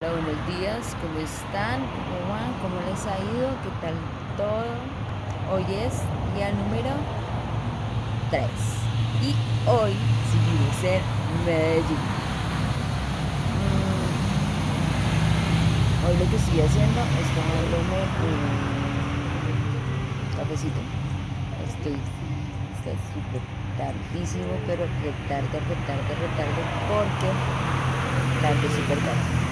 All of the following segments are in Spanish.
Hola, buenos días, ¿cómo están? ¿Cómo van? ¿Cómo les ha ido? ¿Qué tal todo? Hoy es día número 3 y hoy seguimos en Medellín. Mm, Hoy lo que estoy haciendo es tomándome un cafecito. Estoy, súper tardísimo, pero retarde, retarde, retarde, porque tarde, súper tarde.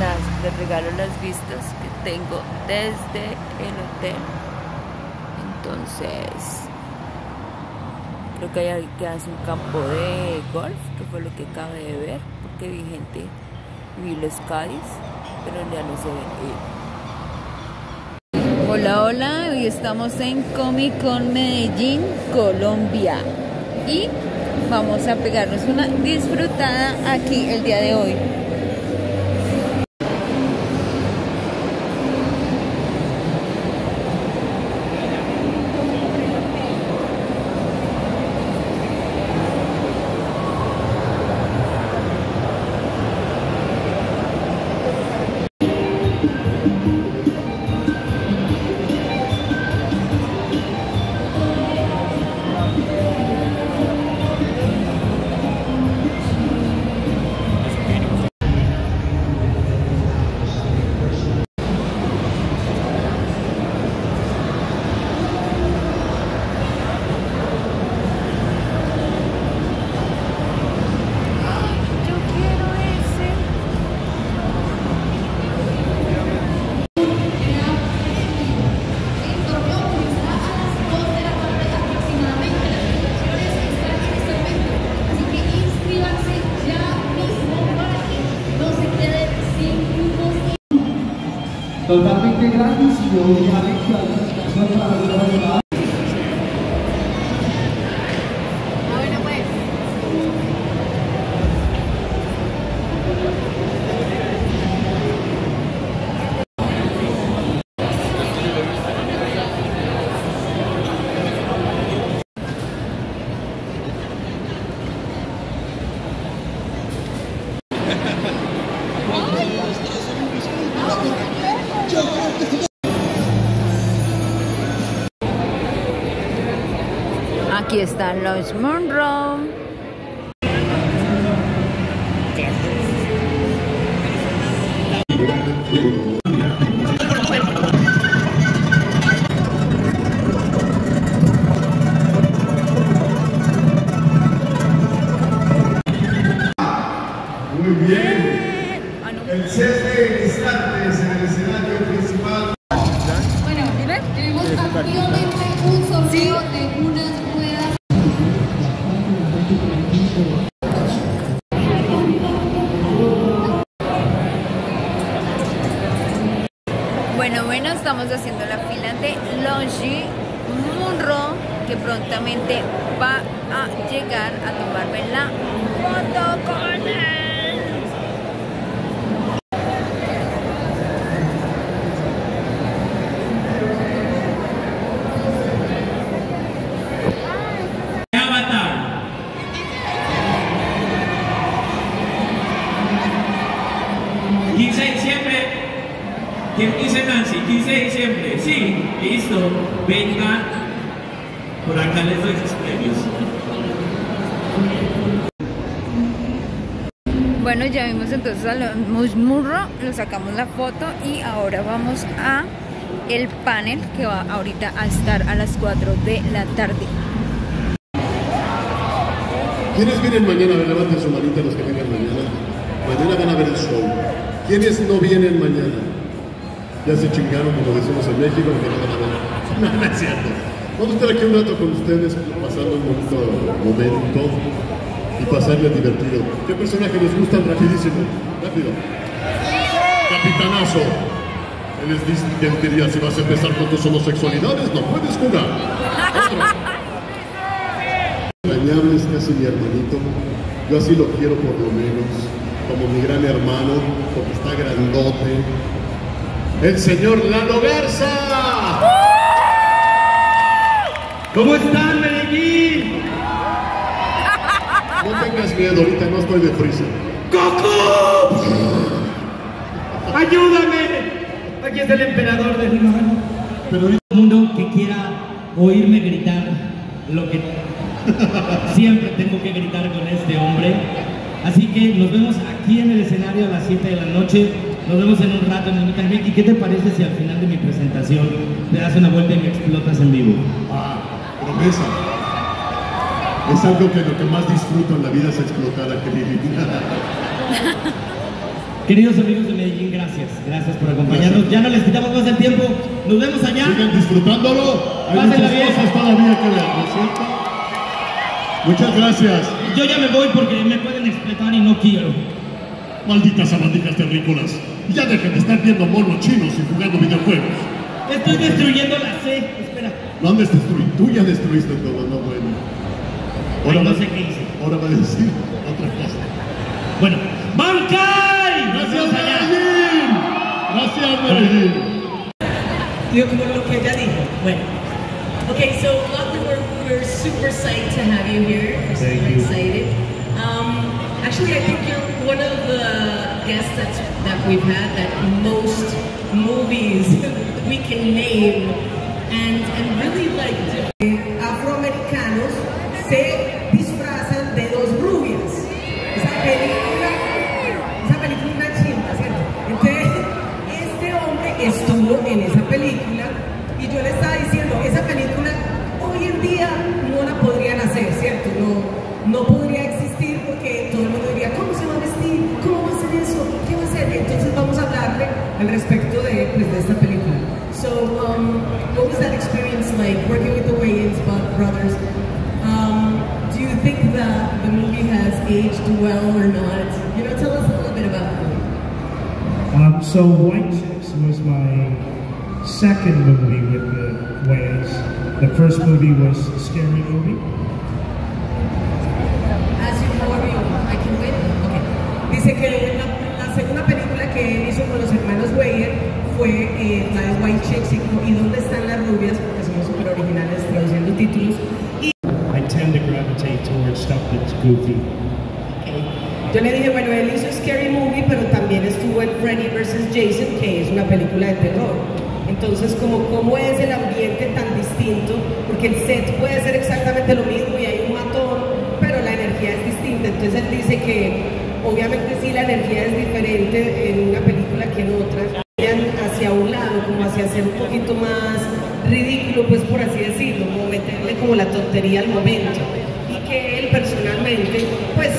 Les regalo las vistas que tengo desde el hotel. Entonces, creo que hay que hacer un campo de golf, que fue lo que acabé de ver, porque vi gente, vi los Cádiz, pero ya no se ven. Hola, hola, hoy estamos en Comic Con Medellín, Colombia. Y vamos a pegarnos una disfrutada aquí el día de hoy. Aquí están los Monroe. Bueno, bueno, estamos haciendo la fila de Longy Munro, que prontamente va a llegar a tomarme la foto con él. Avatar. ¿15 de diciembre? ¿Quién dice Nancy? 15 de diciembre. Sí, Venga. Por acá les doy sus premios. Bueno, ya vimos entonces a los Murro, lo sacamos la foto y ahora vamos a el panel que va ahorita a estar a las 4 de la tarde. ¿Quiénes vienen mañana? A ver, levanten su manita los que vengan mañana. Mañana van a ver el show. ¿Quiénes no vienen mañana? Ya se chingaron, como decimos en México, que no van a ver. No, no es cierto. Vamos a estar aquí un rato con ustedes, pasando un bonito momento y pasarle divertido. ¿Qué personaje les gustan? Rapidísimo. Rápido. Capitanazo. Él les dice, él diría, si vas a empezar con tus homosexualidades, no puedes jugar. Entrañable es casi mi hermanito. Yo así lo quiero por lo menos, como mi gran hermano, porque está grandote. El señor Lalo Garza. ¿Cómo están, Medellín? No tengas miedo, ahorita no estoy de frisa. ¡Goku! ¡Ayúdame! Aquí está el emperador del mar. Pero ahorita Todo el mundo que quiera oírme gritar lo que siempre tengo que gritar con este hombre. Así que nos vemos aquí en el escenario a las 7 de la noche. Nos vemos en un rato en el Greet. ¿Y qué te parece si al final de mi presentación te das una vuelta y me explotas en vivo? Promesa. Es algo que lo que más disfruto en la vida es explotar a Kelly. Queridos amigos de Medellín, gracias. Gracias por acompañarnos. Ya no les quitamos más el tiempo. Nos vemos allá. Sigan disfrutándolo. Hay Pásenla muchas bien. cosas todavía que ver, ¿no es cierto? Muchas gracias. Yo ya me voy porque me pueden explotar y no quiero. Malditas sabandijas terrícolas. Ya dejen de estar viendo monos chinos y jugando videojuegos. Estoy destruyendo la C. Espera. No andes destruido. Tú ya destruiste todo, no bueno. Ay, no sé qué hice. Ahora va a decir otra cosa. Bueno, ¡Bankai! Gracias. Medellín. Gracias, Medellín. Digo como lo que ella dijo. Bueno. Okay, so luckily we're, we're super psyched to have you here. We're super Thank you. excited. Um, actually, I think you're one of the guests that, that we've had that most movies we can name and, and really like afroamericanos se disfrazan de dos rubias. Esa película, esa película es una chimba, ¿cierto? Entonces, este hombre estuvo en esa película y yo le estaba diciendo, esa película hoy en día no la podrían hacer, ¿cierto? No, no podría existir porque todo el mundo diría, ¿cómo se va a vestir? ¿Cómo va a hacer eso? ¿Qué va a hacer? Entonces vamos a hablarle al respecto like working with the Wayans brothers? Um, do you think that the movie has aged well or not? You know, tell us a little bit about it. Um, so White Chicks was my second movie with the Wayans. The first movie was Scary Movie. As you, however you want. I can wait. Okay. Dice que la, la segunda película que él hizo con los hermanos Weyer fue eh, la de White Chicks y, ¿Y dónde están las rubias? Somos súper originales traduciendo títulos. Y I tend to gravitate towards stuff that's goofy. yo le dije, bueno, él hizo Scary Movie, pero también estuvo en Freddy vs. Jason, que es una película de terror. Entonces, como cómo es el ambiente tan distinto, porque el set puede ser exactamente lo mismo y hay un matón, pero la energía es distinta. Entonces él dice que obviamente sí la energía es diferente en una película que en otra. Hacia un lado, como hacia ser un poquito más pues por así decirlo, como meterle como la tontería al momento. Y que él personalmente, pues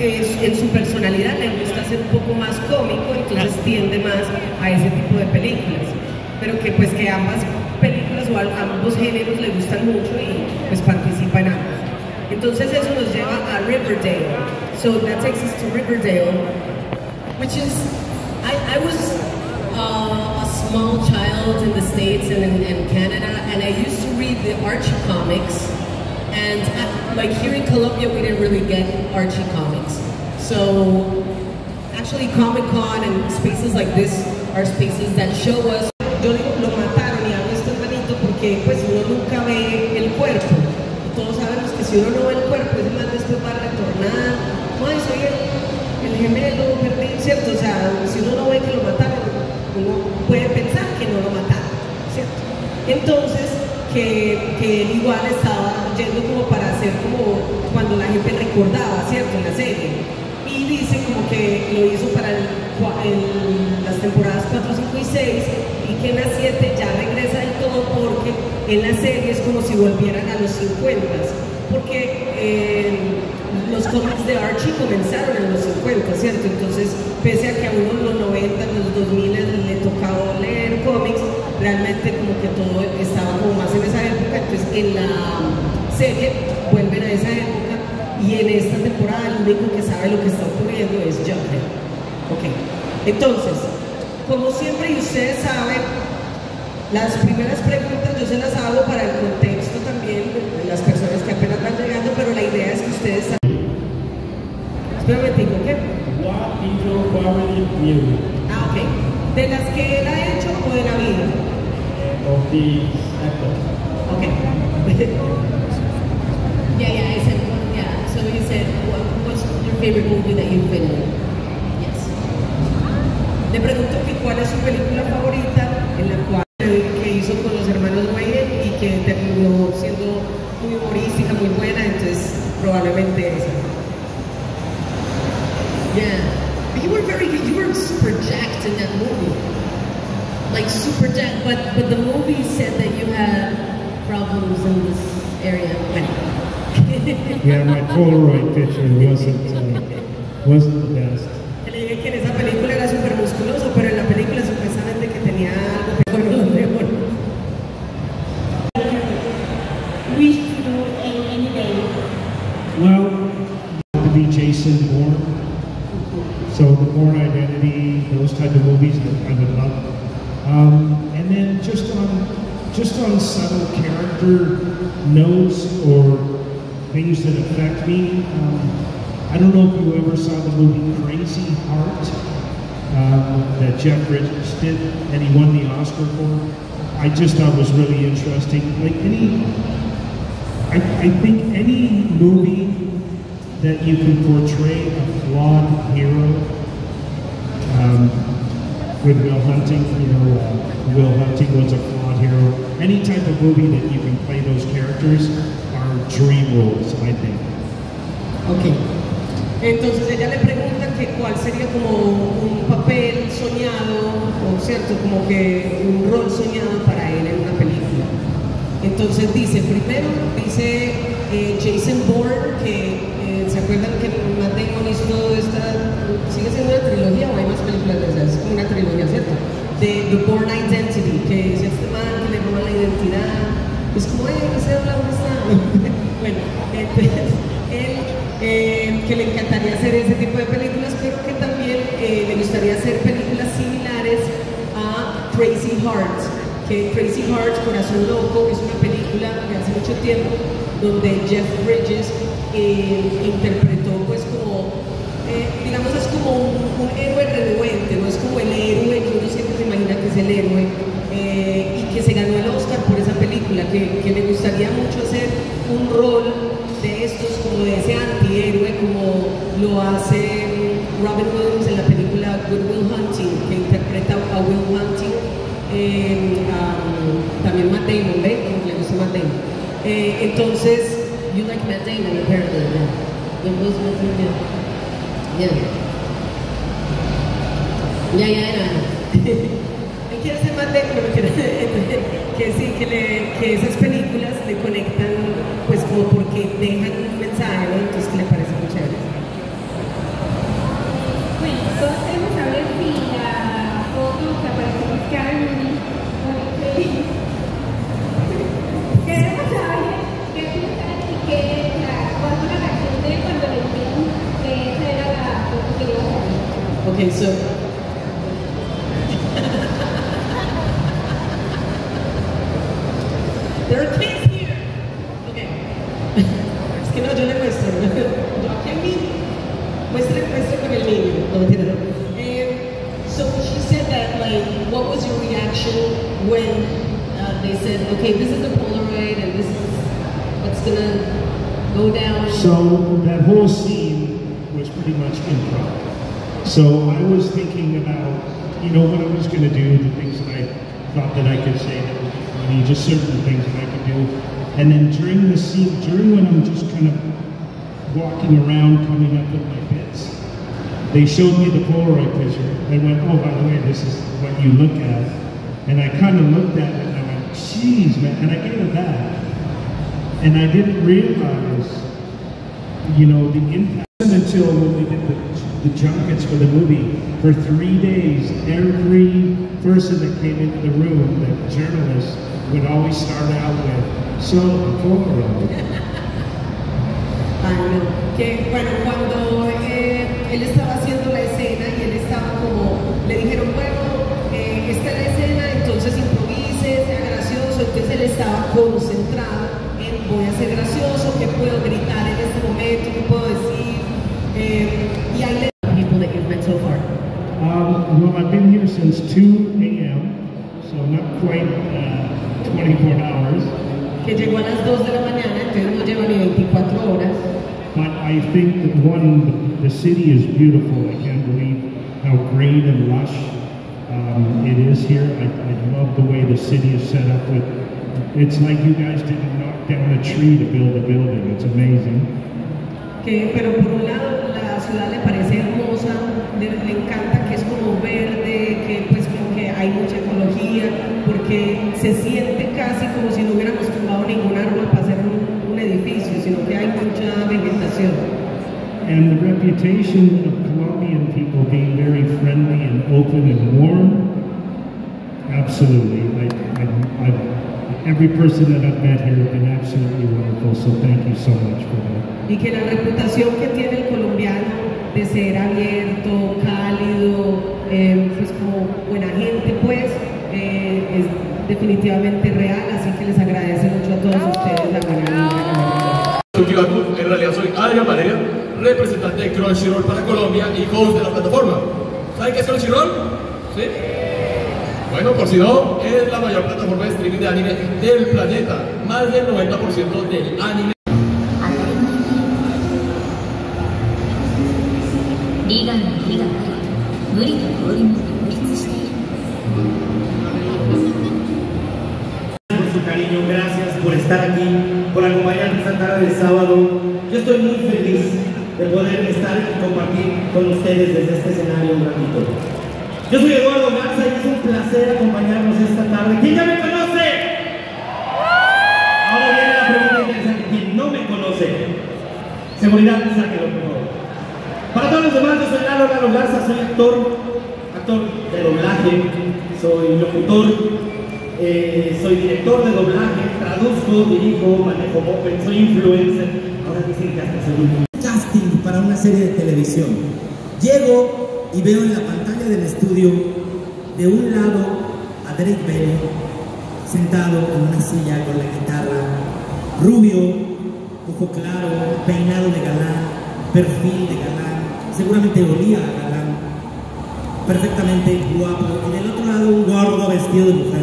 es- en su personalidad le gusta ser un poco más cómico, entonces tiende más a ese tipo de películas. Pero que pues que ambas películas o ambos géneros le gustan mucho y pues participa en ambos. Entonces eso nos lleva a Riverdale. So that takes us to Riverdale, which is, I, I was uh, a small child in the States and in, in Canada, comics. And at, like here in Colombia, we didn't really get Archie comics. So actually, Comic Con and spaces like this are spaces that show us Yo digo, lo mataron y hago esto hermanito porque pues uno nunca ve el cuerpo. Todos sabemos que si uno no ve el cuerpo, ese man después va a retornar. Soy el, el gemelo, perdí, ¿cierto? O sea, si uno no ve que lo mataron, uno puede pensar que no lo mataron, ¿cierto? Entonces, que, que él igual estaba yendo como para hacer como cuando la gente recordaba, ¿cierto? En la serie. Y dice como que lo hizo para el el- las temporadas 4, 5 y 6 y que en las 7 ya regresa del todo porque en la serie es como si volvieran a los 50 porque eh, los cómics de Archie comenzaron en los 50, ¿cierto? Entonces, pese a que a uno en los 90, en los 2000 le tocaba leer cómics, realmente como que todo estaba como más en esa época, entonces en la serie vuelven a esa época y en esta temporada el único que sabe lo que está ocurriendo es Jughead. Ok, entonces, como siempre y ustedes saben, las primeras preguntas yo se las hago para el contexto también de las personas que apenas van llegando, pero la idea es que ustedes un momentico, ¿qué? What is your favorite movie Ah, ok. ¿De las que él ha hecho o de la vida? of these actors? Ok. Yeah, yeah, I said, well, yeah. so he said, what, what's your favorite movie that you've been in? Yes. Le pregunto que cuál es su película favorita en la cual que hizo con los hermanos Wayne y que terminó siendo muy humorística, muy buena, entonces probablemente esa. Yeah. But you were very good. You were super jacked in that movie. Like super jacked. But but the movie said that you had problems in this area. Yeah, my Polaroid picture wasn't uh, wasn't the best. Que le dije que en esa película era súper musculoso, pero en la película supuestamente que tenía algo que ver con mejor. wish to do in any day? Well, to be Jason Bourne. So the Bourne Identity, those type of movies that Um, and then just on just on subtle character notes or things that affect me. Um, I don't know if you ever saw the movie Crazy Heart um, that Jeff Bridges did, and he won the Oscar for. I just thought was really interesting. Like any I, I think any movie that you can portray a flawed hero, with Will Hunting, you know, uh, Will Hunting was a flawed hero. Any type of movie that you can play those characters are dream roles, I think. Ok. Entonces ella le pregunta que cuál sería como un papel soñado, o cierto, como que un rol soñado para él en una película. Entonces dice, primero dice eh, Jason Bourne, que eh, se acuerdan que Matt Damon hizo esta, sigue siendo una trilogía es una trilogía, ¿cierto? De The Bourne Identity, que es este man que le roba la identidad, es como, eh, ese habla dónde está. bueno, entonces, él, eh, que le encantaría hacer ese tipo de películas, pero que también eh, le gustaría hacer películas similares a Crazy Heart, que Crazy Heart, Corazón Loco, es una película de hace mucho tiempo donde Jeff Bridges eh, interpretó pues como, eh, digamos es como un héroe imagina que es el héroe eh, y que se ganó el Oscar por esa película, que, que le gustaría mucho hacer un rol de estos como de ese antihéroe como lo hace Robin Williams en la película Good Will Hunting, que interpreta a Will Hunting eh, um, también Matt Damon, ¿ven? Como le gusta Matt Damon. Eh, entonces, You like Matt Damon, apparently. Yeah. Will Smith, yeah. Yeah. Yeah, yeah, yeah. Quiere ser quiere- que sí, que, le- que esas películas le conectan, pues como porque dejan un mensaje, ¿no? Entonces que le parece muy chévere. Bueno, todos queremos saber si la foto que aparece en queremos saber qué piensan y qué la, cuál fue la reacción de él cuando le dijeron que esa era la foto que iba a salir. Okay, so. There are kids here. Okay. es que no, yo le muestro. Yo aquí. Muestre, muestre con el niño. No, mentira. Eh, so she said that, like, what was your reaction when Uh, they said, okay, this is a Polaroid and this is what's gonna go down. So that whole scene was pretty much improv. So I was thinking about, you know, what I was to do, the things that I thought that I could say that funny, just certain things that I could do. And then during the scene, during when I'm just kind of walking around, coming up with my bits, they showed me the Polaroid picture. They went, oh, by the way, this is what you look at. And I kind of looked at it and I went, "Jeez, man. And I gave it back. And I didn't realize, you know, the impact until when we did the, the junkets for the movie. For three days, every person that came into the room, the journalist, would always start out with, so. Que bueno, cuando eh, él estaba haciendo la escena y él estaba como, le dijeron, bueno, eh, esta es la escena, entonces improvise, sea gracioso, entonces él estaba concentrado en voy a ser gracioso, qué puedo gritar quite uh, 24 hours. que llegó a las 2 de la mañana, entonces no lleva ni 24 horas. But I think that one, the city is beautiful. I can't believe how green and lush um, it is here. I, I love the way the city is set up with. It's like you guys didn't knock down a tree to build a building. It's amazing. Que, pero por un lado la ciudad le parece hermosa, le, le encanta que es como verde, que pues como que hay mucha ecología, porque se siente casi como si no hubiéramos tumbado ningún árbol para hacer un, un edificio, sino que hay mucha vegetación. And the reputation of Colombian people being very friendly and open and warm, absolutely. I, I, I, every person that I've met here has been absolutely wonderful, so thank you so much for that. Y que la reputación que tiene el colombiano de ser abierto, cálido, eh, pues como buena gente, pues eh, es definitivamente real, así que les agradezco mucho a todos ustedes la buena vibra. En realidad soy Adrián Valeria, representante de Crunchyroll para Colombia y host de la plataforma. ¿Saben qué es Crunchyroll? ¿Sí? Bueno, por si no, es la mayor plataforma de streaming de anime del planeta. Más del 90% del anime estoy muy feliz de poder estar y compartir con ustedes desde este escenario un ratito. Yo soy Eduardo Garza y es un placer acompañarnos esta tarde. ¿Quién ya me conoce? Ahora viene la pregunta interesante. ¿Quién no me conoce? Seguridad, sáquelo, por favor. Para todos los demás, yo soy Lalo Garza, soy actor, actor de doblaje, soy locutor, eh, soy director de doblaje, traduzco, dirijo, manejo moped, soy influencer. Ahora dicen que hasta soy influencer. casting para una serie de televisión. Llego y veo en la pantalla del estudio de un lado a Drake Bell sentado en una silla con la guitarra, rubio, ojo claro, peinado de galán, perfil de galán, seguramente olía a galán, perfectamente guapo, y del otro lado un gordo vestido de mujer.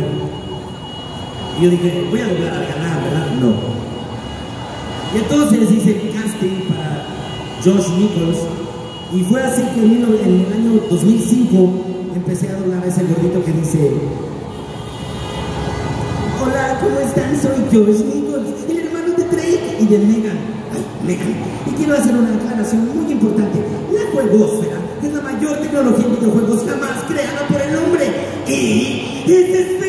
Y yo dije, voy a al galán, ¿verdad? No. Y entonces hice casting para Josh Nichols y fue así que en, el año 2005 empecé a doblar a ese gordito que dice Hola, ¿cómo están? Soy Josh Nichols, el hermano de Drake y de Megan. Ay, Megan. Y quiero hacer una declaración muy importante. La juegosfera es la mayor tecnología en videojuegos jamás creada por el hombre y es